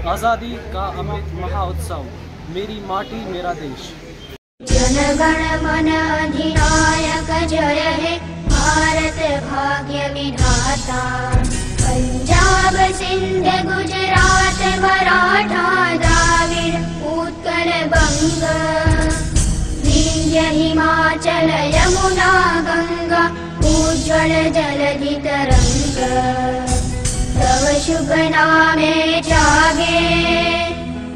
आज़ादी का अमृत महोत्सव, मेरी माटी, मेरा देश। जनगण मन अधिनायक जय हे, भारत भाग्य विधाता। पंजाब, सिंध, गुजरात, मराठा, द्राविड, उत्कल, बंग। विंध्य हिमाचल, यमुना, गंगा, उज्ज्वल जलधि तरंग शुभ नामे जागे।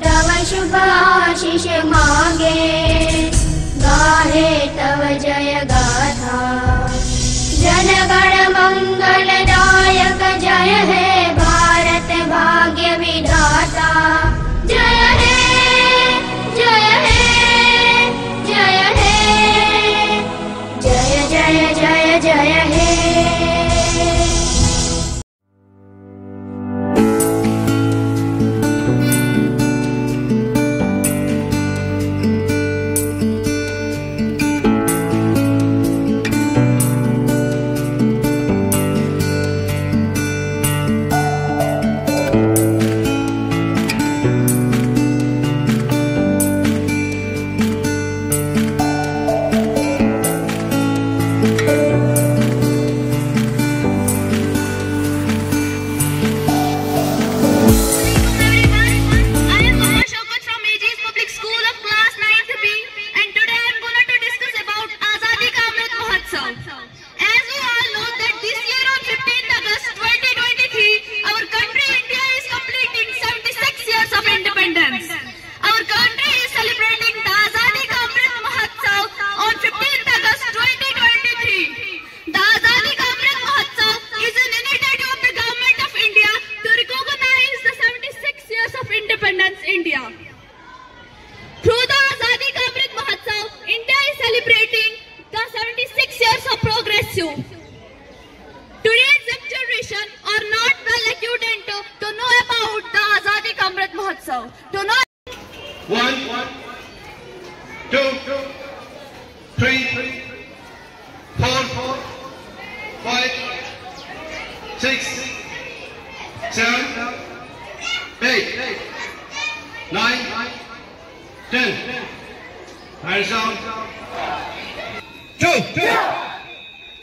तव शुभ आशीष मागे As we all know that this year on 15th August 2023, our country India is completing 76 years of independence. Our country is celebrating the Azadi Ka Amrit Mahotsav on 15th August 2023. The Azadi Ka Amrit Mahotsav is an initiative of the Government of India to recognize the 76 years of independence India. Progressive. Today's generation are not well acquainted to, to know about the Azadi Ka Amrit Mahotsav. To know One, two, three, four, five, six, seven, eight, nine, ten. Hands down. Two,